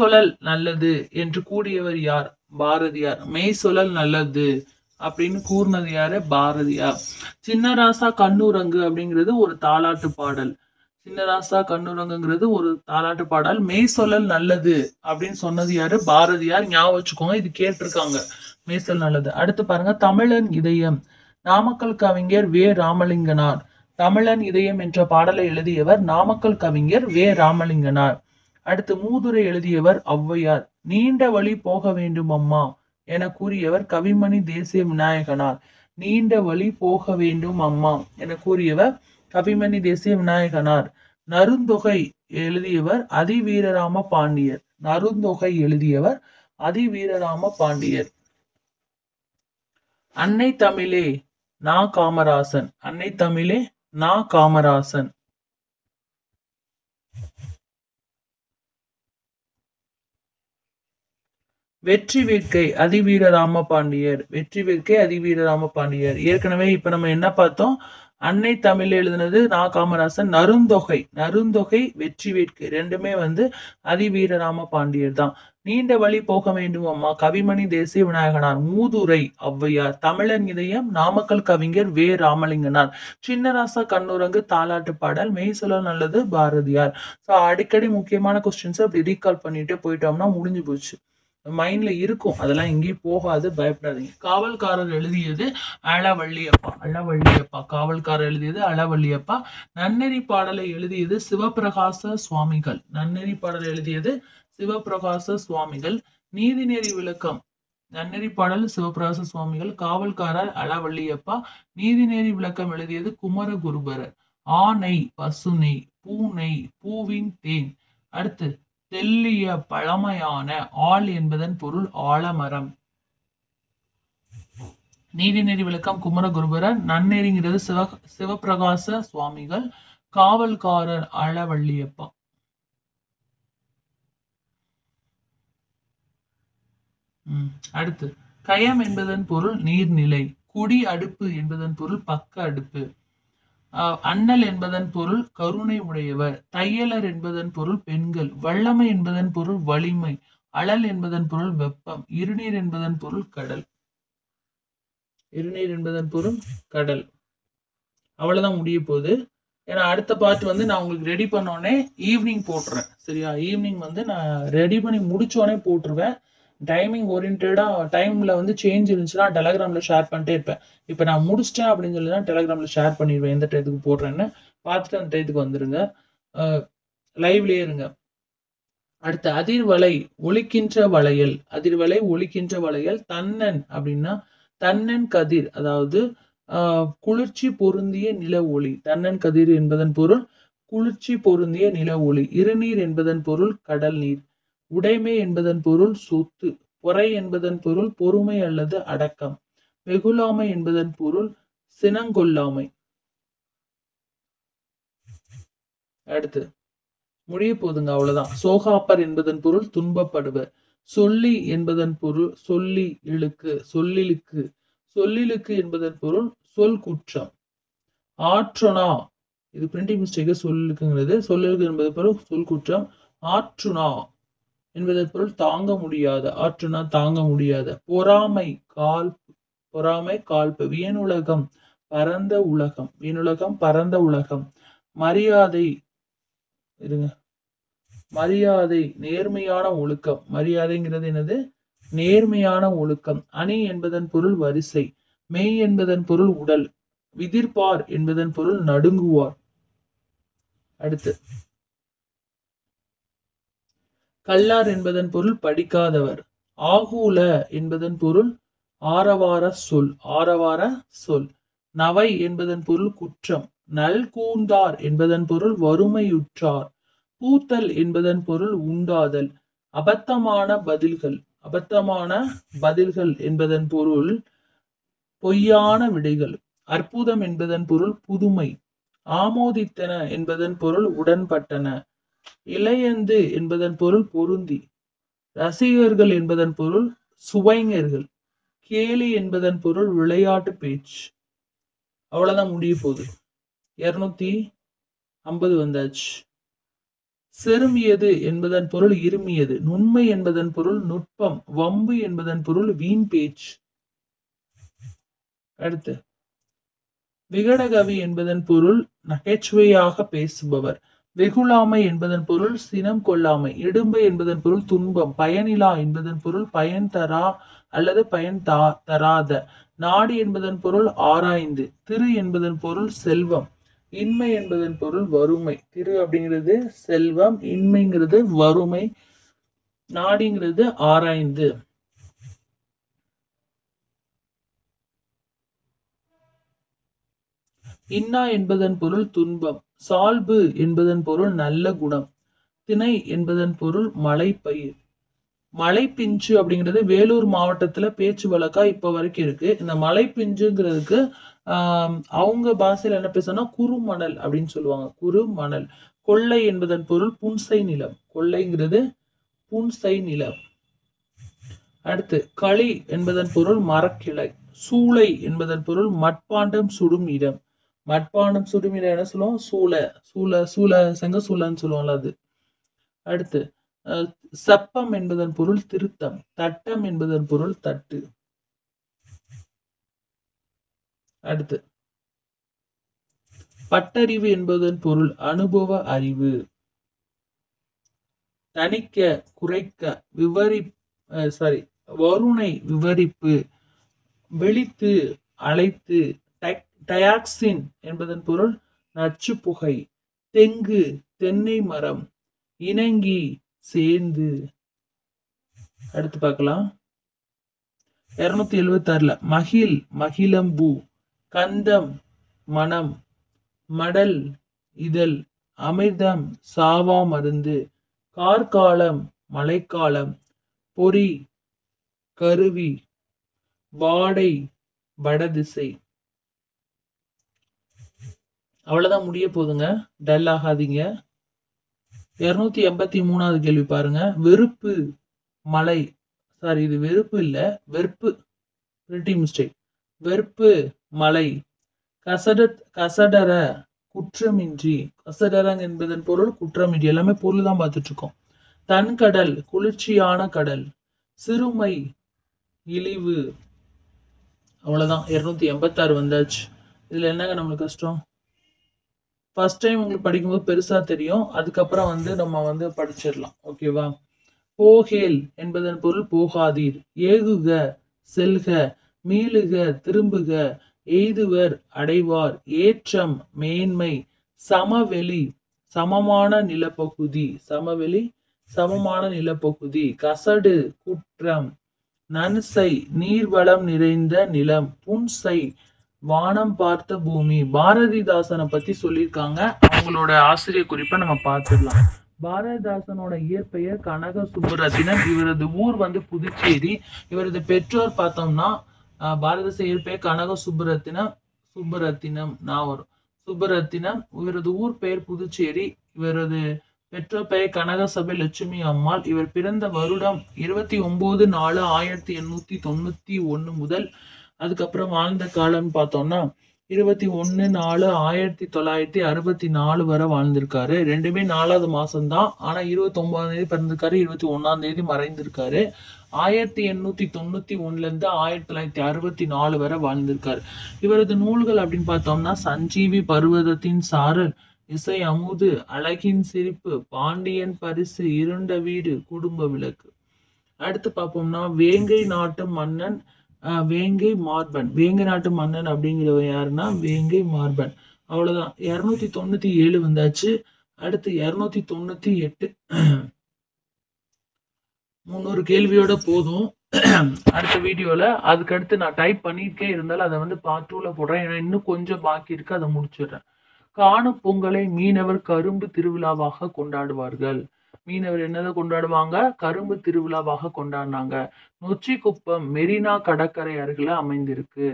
சொல்லல் நல்லது என்று கூடியவர் யார்? பாரதியார். மெய் சொல்லல் நல்லது அப்படின்னு கூர்னது யாரு? பாரதியார். சின்னராசா கண்ணுரங்கு அப்படிங்கிறது ஒரு தாலாட்டு பாடல். சின்னராசா கண்ணுரங்குங்கிறது ஒரு தாலாட்டு பாடல். மெய் சொல்லல் நல்லது அப்படின்னு சொன்னது யாரு? பாரதியார். ஞாபகம் வச்சுக்கோங்க இது கேட்டிருக்காங்க. மெய் சொல் நல்லது. அடுத்து பாருங்க தமிழன் இதயம். நாமக்கல் கவிஞர் வே. ராமலிங்கனார். தமிழன் இதயம் என்ற பாடலை எழுதியவர் நாமக்கல் கவிஞர் வே. ராமலிங்கனார். அடுத்து மூதுரை எழுதியவர் ஔவையார் நீண்ட வழி போக வேண்டும் அம்மா என கூறியவர் கவிமணி தேசிய விநாயகனார். நீண்ட வழி போக வேண்டும் அம்மா என கூறியவர் கவிமணி தேசிய விநாயகனார். நருந்தொகை எழுதியவர் அதிவீரராம பாண்டியர். நருந்தொகை எழுதியவர் அதிவீரராம பாண்டியர். அன்னை தமிழே நா காமராசன் அன்னை தமிழே நா காமராசன் வெற்றி வேட்கை அதிவீர ராம பாண்டியர் வெற்றி வேட்கை அதிவீர ராம பாண்டியர் ஏற்கனவே இப்ப நம்ம என்ன பார்த்தோம்? அன்னை தமிழ் எழுதினது நா. காமராசன் நருந்தொகை நருந்தொகை வெற்றி வேட்கை. ரெண்டுமே வந்து அதிவீர ராம பாண்டியர் தான். நீண்ட வழி போக வேண்டும் அம்மா. கவிமணி தேசிய விநாயகனார். மூதுரை ஔவையார். தமிழன் இதயம் நாமக்கல் கவிஞர் வே. ராமலிங்கனார். சின்னராசா கண்ணுரங்கு தாலாட்டு பாடல். மெய் சொல்ல நல்லது பாரதியார். ஸோ அடிக்கடி முக்கியமான கொஸ்டின்ஸ் அப்படி ரீகால் பண்ணிட்டு போயிட்டோம்னா முடிஞ்சு போச்சு. மைண்ட்ல இருக்கும். அதெல்லாம் எங்கேயும் போகாது பயப்படாதீங்க. காவல்காரர் எழுதியது அழவள்ளியப்பா அழவள்ளியப்பா. காவல்காரர் எழுதியது அழவள்ளியப்பா. நன்னெறி பாடலை எழுதியது சிவபிரகாச சுவாமிகள். நன்னெறி பாடலை எழுதியது சிவபிரகாச சுவாமிகள். நீதிநெறி விளக்கம். நன்னெறி பாடல் சிவபிரகாச சுவாமிகள். காவல்காரர் அழவள்ளியப்பா. நீதிநெறி விளக்கம் எழுதியது குமரகுருபரர். ஆனை பசுனை பூனை பூவின் தேன். அடுத்து தெல்லிய பழமையான ஆள் என்பதன் பொருள் ஆலமரம். நீதிநெறி விளக்கம் குமரகுருபரர். நன்னெறிங்கிறது சிவ சிவபிரகாச சுவாமிகள். காவல்காரர் அழவள்ளியப்பா அடுத்து. கயம் என்பதன் பொருள் நீர்நிலை. குடி அடுப்பு என்பதன் பொருள் பக்க அடுப்பு. அண்ணல் என்பதன் பொருள் கருணை உடையவர் தையலர் என்பதன் பொருள் பெண்கள் வல்லமை என்பதன் பொருள் வலிமை அழல் என்பதன் பொருள் வெப்பம் இருநீர் என்பதன் பொருள் கடல். இருநீர் என்பதன் பொருள் கடல். அவ்வளவுதான் முடிய போகுது. ஏன்னா அடுத்த பார்ட் வந்து நான் உங்களுக்கு ரெடி பண்ணோடனே ஈவினிங் போட்டுறேன். சரியா? ஈவினிங் வந்து நான் ரெடி பண்ணி முடிச்சோடனே போட்டுருவேன். டைமிங் ஓரியன்டாக டைமில் வந்து சேஞ்ச் இருந்துச்சுன்னா டெலகிராமில் ஷேர் பண்ணிட்டே இருப்பேன். இப்போ நான் முடிச்சிட்டேன் அப்படின்னு சொல்லி தான் டெலகிராமில் ஷேர் பண்ணிடுவேன். எந்த டயத்துக்கு போடுறேன்னு பார்த்துட்டு அந்த டயத்துக்கு வந்துடுங்க லைவ்லேயே இருங்க. அடுத்து அதிர்வலை ஒழிக்கின்ற வளையல். அதிர்வலை ஒழிக்கின்ற வளையல் தன்னன் அப்படின்னா தன்னன் கதிர். அதாவது குளிர்ச்சி பொருந்திய நில ஒளி. தன்னன் கதிர் என்பதன் பொருள் குளிர்ச்சி பொருந்திய நில ஒளி. இருநீர் என்பதன் பொருள் கடல் நீர். உடைமை என்பதன் பொருள் சொத்து பொறை என்பதன் பொருள் பொறுமை அல்லது அடக்கம் வெகுளாமை என்பதன் பொருள் சினங்கொல்லாமை அடுத்து முடிய போதுங்க அவ்வளவுதான். சோகாப்பர் என்பதன் பொருள் துன்பப்படுவர். சொல்லி என்பதன் பொருள் சொல்லி இழுக்கு சொல்லிலுக்கு சொல்லிலுக்கு என்பதன் பொருள் சொல் குற்றம். ஆற்றுனா இது பிரிண்டிங் மிஸ்டேக் சொல்லுக்குங்கிறது. சொல்லிலுக்கு என்பது பொருள் சொல் குற்றம். ஆற்றுனா என்பதன் பொருள் தாங்க முடியாத ஆற்றுனா தாங்க முடியாத. பொறாமை கால் பொறாமை கால்பு வியனுலகம் பரந்த உலகம் வியனுலகம் பரந்த உலகம். மரியாதை இருங்க. மரியாதை நேர்மையான ஒழுக்கம். மரியாதைங்கிறது என்னது? நேர்மையான ஒழுக்கம். அணி என்பதன் பொருள் வரிசை. மெய் என்பதன் பொருள் உடல். விதிர்பார் என்பதன் பொருள் நடுங்குவார். அடுத்து. கல்லார் என்பதன் பொருள் படிக்காதவர். ஆகூல என்பதன் பொருள் ஆரவார சொல் ஆரவார சொல். நவை என்பதன் பொருள் குற்றம். நல்கூந்தார் என்பதன் பொருள் வறுமையுற்றார். பூத்தல் என்பதன் பொருள் உண்டாதல். அபத்தமான பதில்கள் அபத்தமான பதில்கள் என்பதன் பொருள் பொய்யான விடைகள். அற்புதம் என்பதன் பொருள் புதுமை. ஆமோதித்தன என்பதன் பொருள் உடன்பட்டன. இளையந்து என்பதன் பொருள் பொருந்தி ரசிகர்கள் என்பதன் பொருள் சுவைஞர்கள் கேலி என்பதன் பொருள் விளையாட்டு பேச்சு. அவ்வளவுதான் முடிய போகுது. இருநூத்தி ஐம்பது வந்தாச்சு. செருமியது என்பதன் பொருள் இருமியது நுண்மை என்பதன் பொருள் நுட்பம் வம்பு என்பதன் பொருள் வீண் பேச்சு. அடுத்து விகடகவி என்பதன் பொருள் நகைச்சுவையாக பேசுபவர் வெகுளாமை என்பதன் பொருள் சினம் கொள்ளாமை இடும்பை என்பதன் பொருள் துன்பம் பயனிலா என்பதன் பொருள் பயன் தரா அல்லது பயன் தா தராத. நாடு என்பதன் பொருள் ஆராய்ந்து திரு என்பதன் பொருள் செல்வம் இன்மை என்பதன் பொருள் வறுமை. திரு அப்படிங்கிறது செல்வம் இன்மைங்கிறது வறுமை நாடிங்கிறது ஆராய்ந்து. இன்னா என்பதன் பொருள் துன்பம் சால்பு என்பதன் பொருள் நல்ல குணம் திணை என்பதன் பொருள் மலைப்பயிர். மலைப்பிஞ்சு அப்படிங்கிறது வேலூர் மாவட்டத்தில் பேச்சு வழக்கா இப்போ வரைக்கும் இருக்கு. இந்த மலைப்பிஞ்சுங்கிறதுக்கு அவங்க பாஷையில் என்ன பேசுனா குறுமணல் அப்படின்னு சொல்லுவாங்க. குறுமணல். கொள்ளை என்பதன் பொருள் புன்சை நிலம். கொள்ளைங்கிறது புன்சை நிலம். அடுத்து களி என்பதன் பொருள் மரக்கிளை. சூளை என்பதன் பொருள் மட்பாண்டம் சுடும் இடம். மட்பாண்டம் சுடும் என்ன சொல்லுவோம்? சூளை. சூளை சூளை செங்க சூளைன்னு சொல்லுவோம்ல அது. அடுத்து சப்பம் என்பதன் பொருள் திருத்தம். தட்டம் என்பதன் பொருள் தட்டு. அடுத்து பட்டறிவு என்பதன் பொருள் அனுபவ அறிவு. தணிக்க குறைக்க விவரி சாரி வருணை விவரிப்பு. வெளித்து அழைத்து டக் டயாக்சின் என்பதன் பொருள் நச்சு புகை தெங்கு தென்னை மரம் இணங்கி சேர்ந்து அடுத்து பார்க்கலாம். இருநூத்தி எழுவத்தி ஆறுல மகிழ் மகிழம்பூ கந்தம் மனம் மடல் இதழ் அமிர்தம் சாவா மருந்து கார்காலம் மழைக்காலம் பொறி கருவி வாடை வடதிசை. அவ்வளோதான் முடிய போதுங்க. டல் ஆகாதீங்க. இரநூத்தி எண்பத்தி மூணாவது கேள்வி பாருங்க. வெறுப்பு மலை. சாரி இது வெறுப்பு இல்லை வெறுப்பு. பிரிட்டி மிஸ்டேக் வெறுப்பு மலை. கசட கசடர குற்றமின்றி. கசடரங் என்பதன் பொருள் குற்றமின்றி. எல்லாமே பொருள் தான் பார்த்துட்டு இருக்கோம் தன்கடல் குளிர்ச்சியான கடல். சிறுமை இழிவு. அவ்வளோதான் இரநூத்தி எண்பத்தாறு வந்தாச்சு. இதில் என்னங்க நம்மளுக்கு கஷ்டம்? ஃபர்ஸ்ட் டைம் உங்களுக்கு படிக்கும்போது பெருசாக தெரியும். அதுக்கப்புறம் வந்து நம்ம வந்து படிச்சிடலாம். ஓகேவா போகேல் என்பதன் பொருள் போகாதீர். ஏகுக செல்க மீளுக திரும்புக எய்துவர் அடைவார். ஏற்றம் மேன்மை சமவெளி சமமான நிலப்பகுதி. சமவெளி சமமான நிலப்பகுதி. கசடு குற்றம் நன்சை நீர்வளம் நிறைந்த நிலம் புன்சை வானம் பார்த்த பூமி. பாரதிதாசனை பத்தி சொல்லியிருக்காங்க. அவங்களோட ஆசிரியர் குறிப்பை நம்ம பார்த்துடலாம். பாரதிதாசனோட இயற்பெயர் கனக சுப்புரத்தினம் இவரது ஊர் வந்து புதுச்சேரி. இவரது பெற்றோர் பார்த்தோம்னா ஆஹ் பாரதிதாச இயற்பெயர் கனக சுப்புரத்தினம் சுப்புரத்தினம் நான் வரும். சுப்புரத்தினம் இவரது ஊர் பெயர் புதுச்சேரி. இவரது பெற்றோர் பெயர் கனகசபை லட்சுமி அம்மாள். இவர் பிறந்த வருடம் இருபத்தி ஒன்பது நாலு ஆயிரத்தி எண்ணூத்தி தொண்ணூத்தி ஒன்னு முதல் அதுக்கப்புறம் வாழ்ந்த காலம்னு பார்த்தோம்னா இருபத்தி ஒன்று நாலு ஆயிரத்தி தொள்ளாயிரத்தி அறுபத்தி நாலு வரை வாழ்ந்திருக்காரு. ரெண்டுமே நாலாவது மாதம்தான் ஆனால் இருபத்தி தேதி பிறந்திருக்காரு. இருபத்தி ஒன்றாம் தேதி மறைந்திருக்காரு. ஆயிரத்தி எண்ணூற்றி தொண்ணூற்றி ஒன்றுலேருந்து ஆயிரத்தி தொள்ளாயிரத்தி அறுபத்தி நாலு வரை வாழ்ந்திருக்காரு. இவரது நூல்கள் அப்படின்னு பார்த்தோம்னா சஞ்சீவி பர்வதத்தின் சாரல் இசை அமுது அழகின் சிரிப்பு பாண்டியன் பரிசு இருண்ட வீடு குடும்ப விளக்கு. அடுத்து பார்ப்போம்னா வேங்கை நாட்டு மன்னன் வேங்கை மார்பன். வேங்கை நாட்டு மன்னன் அப்படிங்கிறவன் யாருன்னா? வேங்கை மார்பன். அவ்வளோதான் இரநூத்தி தொண்ணூற்றி ஏழு வந்தாச்சு. அடுத்து இரநூத்தி தொண்ணூற்றி எட்டு. முந்நூறு கேள்வியோட போதும். அடுத்த வீடியோவில் அதுக்கடுத்து நான் டைப் பண்ணியிருக்கேன் இருந்தாலும் அதை வந்து பார்ட் டூவில் போடுறேன். ஏன்னா இன்னும் கொஞ்சம் பாக்கி இருக்கு. அதை முடிச்சிடுறேன். காணும் பொங்கலை மீனவர் கரும்பு திருவிழாவாக கொண்டாடுவார்கள். மீனவர் என்னதை கொண்டாடுவாங்க? கரும்பு திருவிழாவாக கொண்டாடினாங்க. நொச்சி குப்பம் மெரினா கடற்கரை அருகில் அமைந்திருக்கு.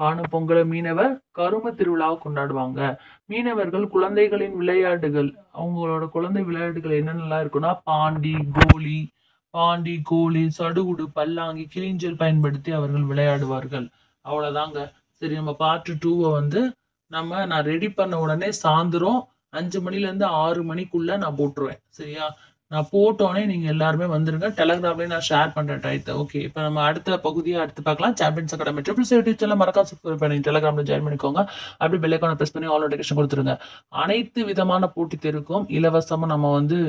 காணும் பொங்கலை மீனவர் கரும்பு திருவிழாவை கொண்டாடுவாங்க. மீனவர்கள் குழந்தைகளின் விளையாட்டுகள் அவங்களோட குழந்தை விளையாட்டுகள் என்னென்னலாம் இருக்குன்னா பாண்டி கோலி பாண்டி கோலி சடுகுடு பல்லாங்கி கிளிஞ்சல் பயன்படுத்தி அவர்கள் விளையாடுவார்கள். அவ்வளோதாங்க சரி நம்ம பார்ட் டூவை வந்து நம்ம நான் ரெடி பண்ண உடனே சாயந்தரம் அஞ்சு மணிலேருந்து ஆறு மணிக்குள்ள நான் போட்டுருவேன். சரியா? நான் போட்டோன்னே நீங்கள் எல்லாருமே வந்துருங்க. டெலகிராம்லேயே நான் ஷேர் பண்ணுறேன் டைத்தை. ஓகே இப்போ நம்ம அடுத்த பகுதியை அடுத்து பார்க்கலாம். Champions academy triple YouTube channel மறக்காம சப்ஸ்கிரைப் பண்ணி டெலகிராமில் ஜாயின் பண்ணிக்கோங்க. அப்படி பெல்லைக்கான ப்ரெஸ் பண்ணி ஆல் நோட்டிஃபிகேஷன் கொடுத்துருங்க. அனைத்து விதமான போட்டித் தேர்வுக்கும் இலவசமாக நம்ம வந்து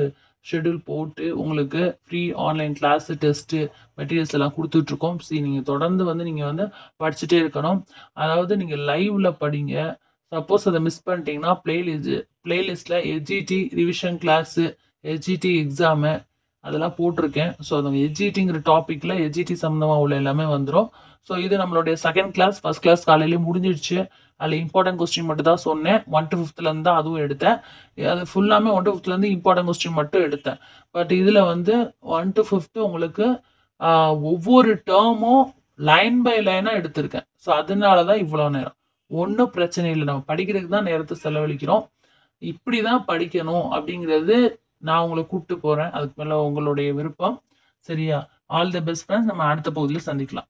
ஷெட்யூல் போட்டு உங்களுக்கு free online class test materials எல்லாம் கொடுத்துட்ருக்கோம். சரி நீங்கள் தொடர்ந்து வந்து நீங்கள் வந்து படிச்சுட்டே இருக்கணும். அதாவது நீங்கள் லைவில் படிங்க. சப்போஸ் அதை மிஸ் பண்ணிட்டீங்கன்னா பிளேலிஸ்ட் பிளேலிஸ்ட்ல எஜிடி ரிவிஷன் கிளாஸு எஜிடி எக்ஸாமு அதெல்லாம் போட்டிருக்கேன். ஸோ அந்த எஜிடிங்கிற டாப்பிக்கில் எஜிடி சம்மந்தமாக உள்ள எல்லாமே வந்துடும் ஸோ இது நம்மளுடைய செகண்ட் கிளாஸ் ஃபர்ஸ்ட் கிளாஸ் காலையிலேயே முடிஞ்சிடுச்சு. அதில் இம்பார்ட்டன்ட் கொஸ்டின் மட்டும் தான் சொன்னேன். ஒன் டு ஃபிஃப்த்லேருந்து தான் அதுவும் எடுத்தேன். அது ஃபுல்லாமே ஒன் டு ஃபிஃப்த்லேருந்து இம்பார்ட்டன்ட் கொஸ்டின் மட்டும் எடுத்தேன். பட் இதில் வந்து ஒன் டு ஃபிஃப்த்து உங்களுக்கு ஒவ்வொரு டேர்மும் லைன் பை லைனாக எடுத்திருக்கேன். ஸோ அதனால தான் இவ்வளோ நேரம். ஒன்றும் பிரச்சனை இல்லை. நம்ம படிக்கிறதுக்கு தான் நேரத்தை செலவழிக்கிறோம். இப்படி தான் படிக்கணும் அப்படிங்கிறது நான் உங்களை கூப்பிட்டு போகிறேன் அதுக்கு மேலே உங்களுடைய விருப்பம். சரியா? ஆல் த பெஸ்ட் ஃப்ரெண்ட்ஸ் நம்ம அடுத்த பகுதியில் சந்திக்கலாம்.